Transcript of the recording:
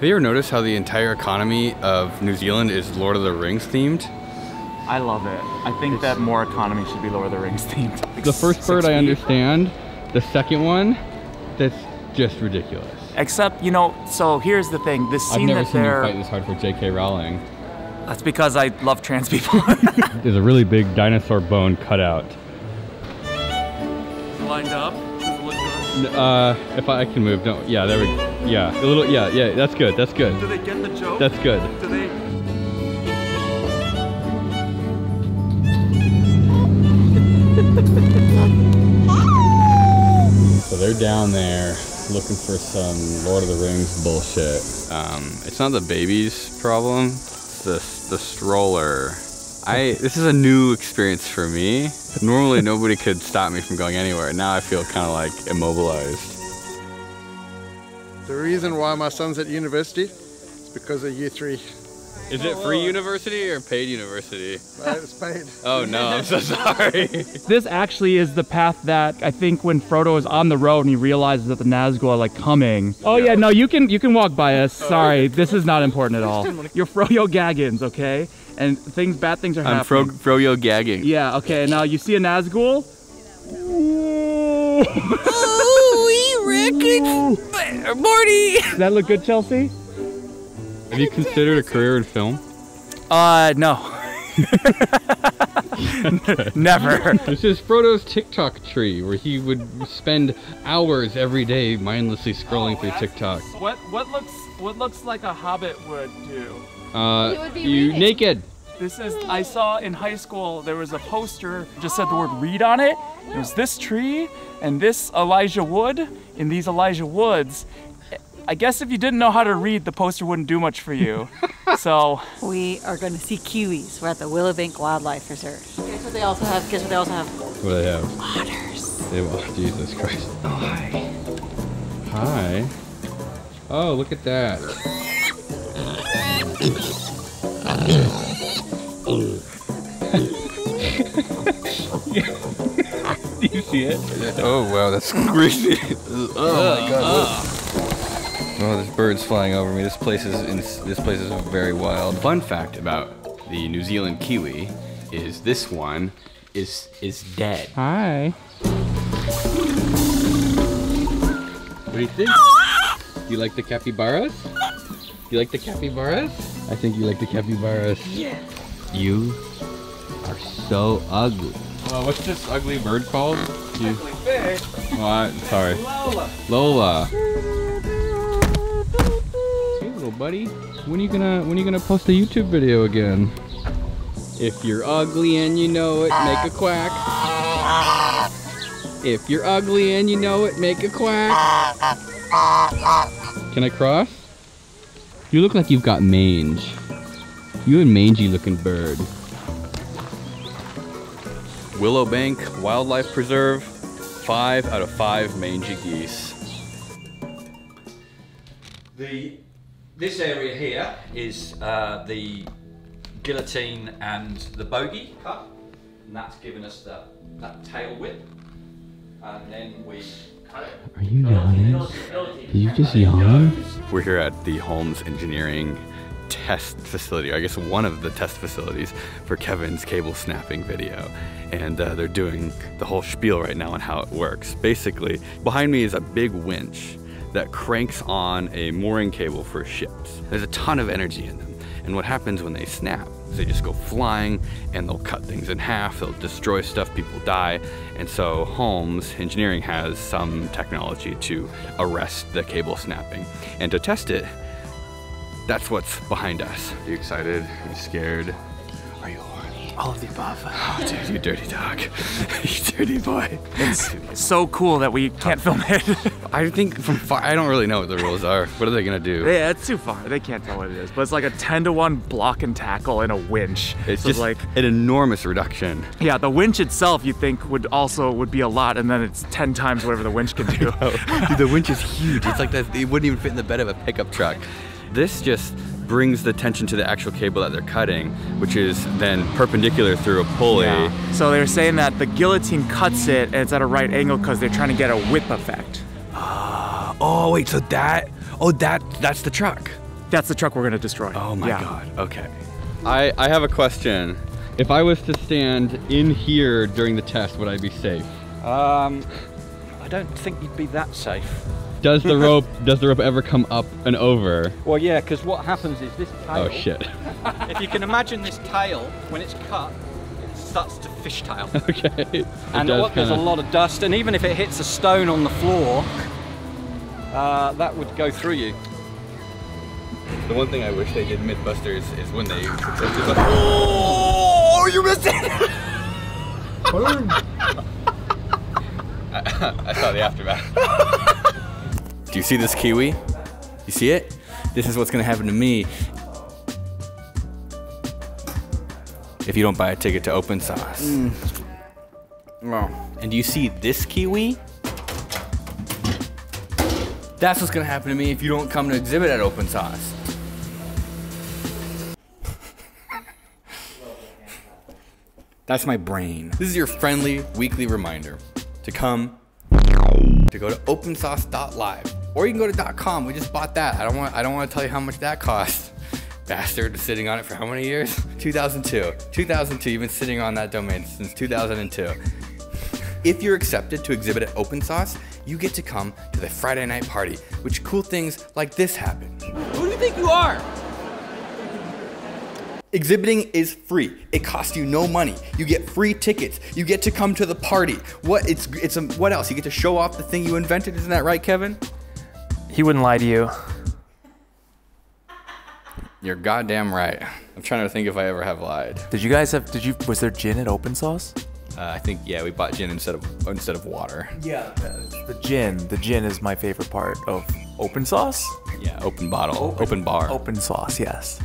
Have you ever noticed how the entire economy of New Zealand is Lord of the Rings themed? I love it. I think that more economy should be Lord of the Rings themed. Like The first six bird I understand. The second one, that's just ridiculous. Except, you know, so here's the thing. This I've scene never that seen they're. fight this hard for J.K. Rowling. That's because I love trans people. There's a really big dinosaur bone cut out. Lined up. Does it look good? Uh, if I, I can move, don't. Yeah, there we. Yeah, a little. Yeah, yeah. That's good. That's good. Do they get the joke? That's good. Do they? So they're down there looking for some Lord of the Rings bullshit. Um, it's not the baby's problem. It's the the stroller. I this is a new experience for me. Normally nobody could stop me from going anywhere. Now I feel kind of like immobilized. The reason why my son's at university is because of year three. Is it free university or paid university? Uh, it's paid. Oh no, I'm so sorry. This actually is the path that I think when Frodo is on the road and he realizes that the Nazgul are like coming. Oh yeah, no, you can you can walk by us. Sorry, this is not important at all. You're Froyo Gaggins, okay? And things, bad things are happening. I'm fro happening. froyo gagging. Yeah, okay. Now you see a Nazgul. Oh, Rick, Morty. Does that look good, Chelsea? Have you considered a career in film? Uh, no. Never. This is Frodo's TikTok tree, where he would spend hours every day mindlessly scrolling through TikTok. What what looks what looks like a hobbit would do? Uh, He would be you reading. naked. This is I saw in high school there was a poster just said the word read on it. It was this tree and this Elijah Wood in these Elijah Woods. I guess if you didn't know how to read, the poster wouldn't do much for you. so We are going to see kiwis. We're at the Willowbank Wildlife Reserve. Guess what they also have? Guess what they also have? What do they have? Otters. They will. Jesus Christ. Oh, hi. Hi. Oh, look at that. Do you see it? Oh wow, that's crazy. oh my god. Uh. Oh, there's birds flying over me. This place is in, this place is very wild. Fun fact about the New Zealand kiwi is this one is is dead. Hi. What do you think? You like the capybaras? You like the capybaras? I think you like the capybaras. Yeah. You are so ugly. Uh, what's this ugly bird called? You, what? Sorry. Lola. Lola. Hey, little buddy. When are you gonna When are you gonna post a YouTube video again? If you're ugly and you know it, make a quack. If you're ugly and you know it, make a quack. Can I cross? You look like you've got mange. You a mangy looking bird. Willowbank Wildlife Preserve, five out of five mangy geese. The this area here is uh, the guillotine and the bogey cut, and that's given us that that tail whip, and then we cut it. Are you yawning? Did you just yawn? We're here at the Holmes Engineering test facility, I guess one of the test facilities for Kevin's cable snapping video. And uh, they're doing the whole spiel right now on how it works. Basically, behind me is a big winch that cranks on a mooring cable for ships. There's a ton of energy in them. And what happens when they snap is they just go flying and they'll cut things in half, they'll destroy stuff, people die. And so Holmes Engineering has some technology to arrest the cable snapping. And to test it, that's what's behind us. Are you excited? Are you scared? Are you horny? All of the above. Oh, dude, you dirty dog. you dirty boy. It's so cool that we can't film it. I think from far, I don't really know what the rules are. What are they gonna do? yeah, it's too far. They can't tell what it is. But it's like a 10 to 1 block and tackle and a winch. It's So just like an enormous reduction. yeah, the winch itself you think would also would be a lot and then it's 10 times whatever the winch can do. Dude, the winch is huge. It's like that. It wouldn't even fit in the bed of a pickup truck. This just brings the tension to the actual cable that they're cutting, which is then perpendicular through a pulley. Yeah. So they were saying that the guillotine cuts it and it's at a right angle because they're trying to get a whip effect. Oh wait, so that? Oh, that that's the truck. That's the truck we're gonna destroy. Oh my Yeah. god. Okay. I I have a question. If I was to stand in here during the test, would I be safe? Um, I don't think you'd be that safe. Does the rope does the rope ever come up and over? Well, yeah, because what happens is this tail. Oh shit. if you can imagine this tail, when it's cut, it starts to fishtail. okay. It and does what- there's a lot of dust, and even if it hits a stone on the floor, uh, that would go through you. The one thing I wish they did Mythbusters is when they. Oh, you missed it! I, I saw the aftermath. Do you see this kiwi? You see it? This is what's gonna happen to me if you don't buy a ticket to Open Sauce. Mm. And do you see this kiwi? That's what's gonna happen to me if you don't come to exhibit at Open Sauce. That's my brain. This is your friendly weekly reminder to come to go to opensauce.live or you can go to .com. We just bought that. I don't want I don't want to tell you how much that cost. Bastard sitting on it for how many years? 2002. 2002. You've been sitting on that domain since 2002. If you're accepted to exhibit at Open Sauce, you get to come to the Friday night party, which cool things like this happen. Who do you think you are? Exhibiting is free. It costs you no money. You get free tickets. You get to come to the party. What it's it's a, what else? You get to show off the thing you invented. Isn't that right, Kevin? He wouldn't lie to you. You're goddamn right. I'm trying to think if I ever have lied. Did you guys have? Did you? Was there gin at Open Sauce? Uh, I think yeah, we bought gin instead of instead of water. Yeah. The gin. The gin is my favorite part of Open Sauce. Yeah, open bottle, open, bar. Open Sauce. Yes.